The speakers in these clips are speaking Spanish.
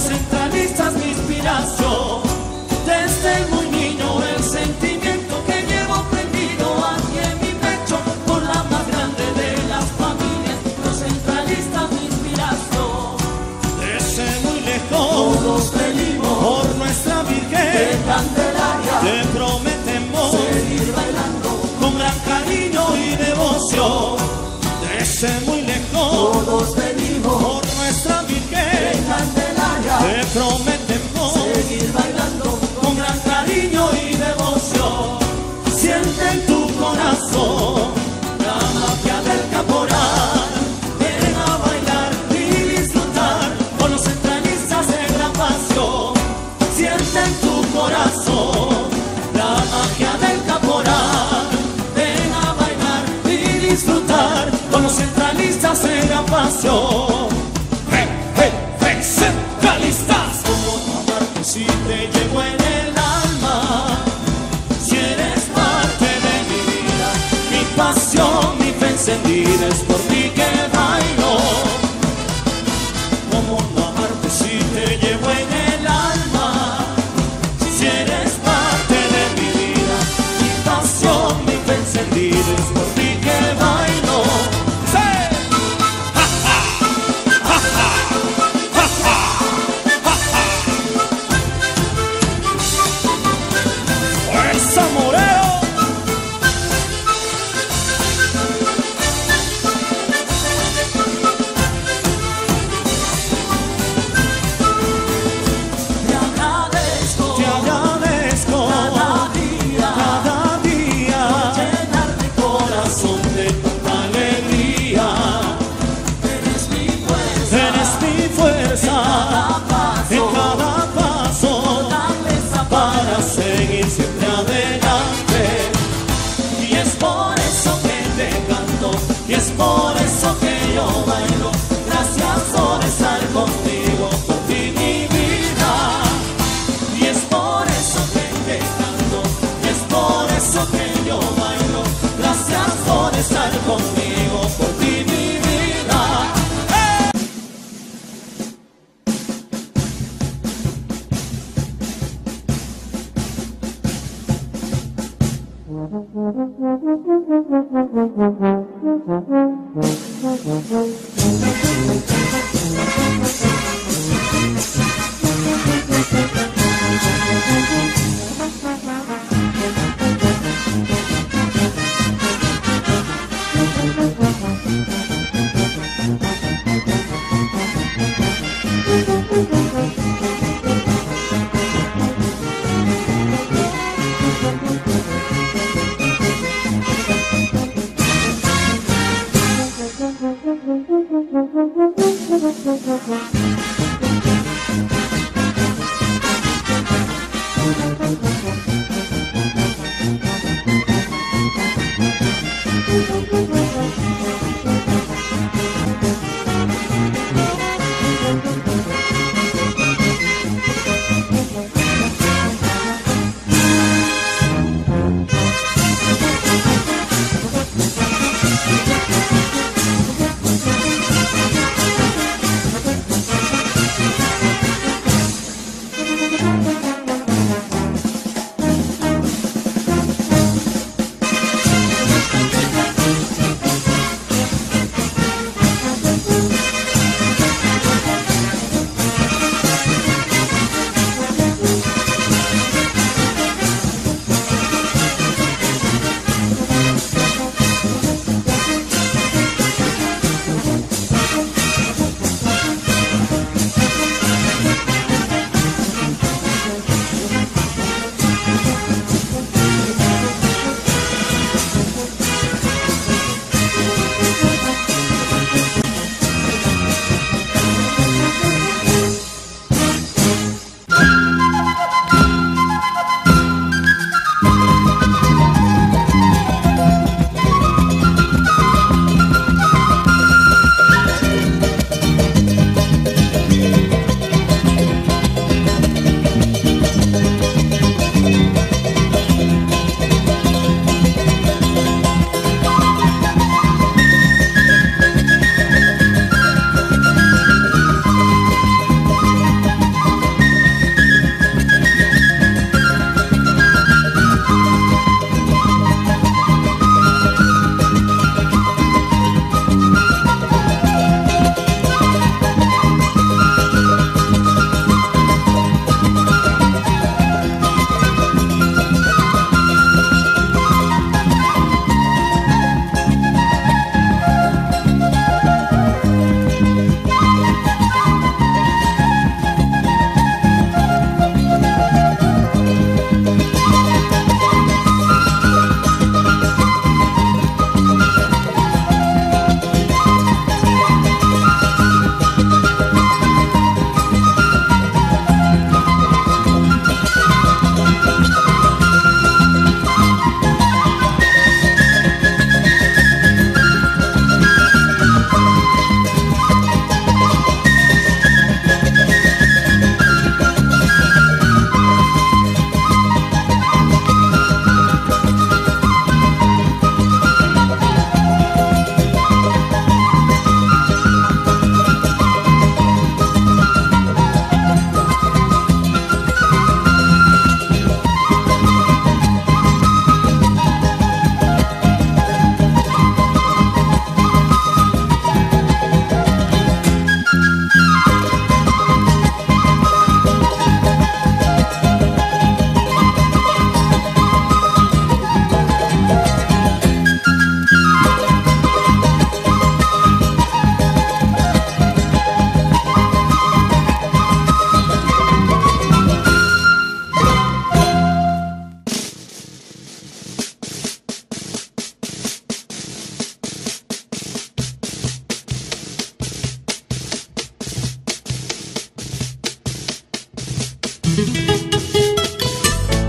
los centralistas mi inspiración. Desde muy niño el sentimiento que llevo prendido aquí en mi pecho por la más grande de las familias. Los centralistas mi inspiración. Desde muy lejos todos venimos por nuestra Virgen de Candelaria. Te prometemos seguir bailando con gran cariño y devoción. Desde muy lejos en tu corazón la magia del caporal. Ven a bailar y disfrutar con los entrañistas en la pasión. Siente en tu corazón la magia del caporal. Ven a bailar y disfrutar con los entrañistas en la pasión. es por ti que bailo. ¿Cómo no amarte si te llevo? Thank you.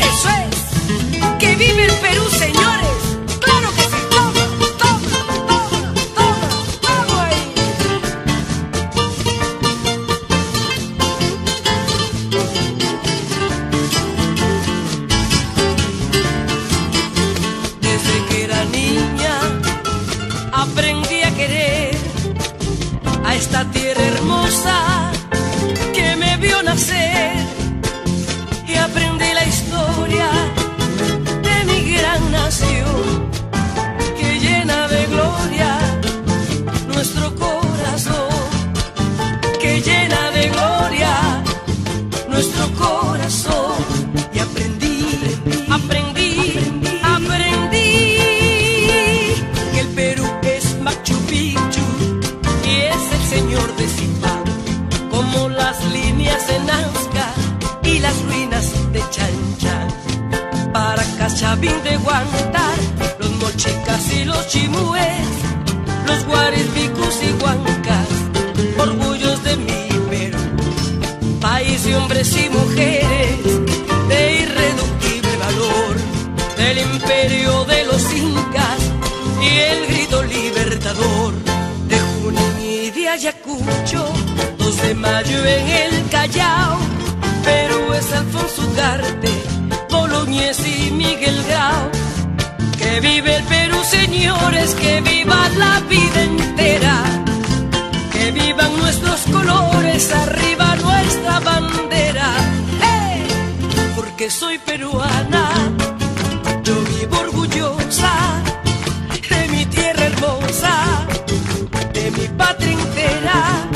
Eso es, que vive el Perú, señores. Claro que sí, toma, toma, toma, toma, toma ahí. Desde que era niña aprendí a querer a esta tierra hermosa que me vio nacer. De Ayacucho, 2 de mayo en el Callao, Perú es Alfonso Ugarte, Boloñez y Miguel Grau. Que vive el Perú, señores, que viva la vida entera. Que vivan nuestros colores, arriba nuestra bandera. ¡Hey! Porque soy peruana, de mi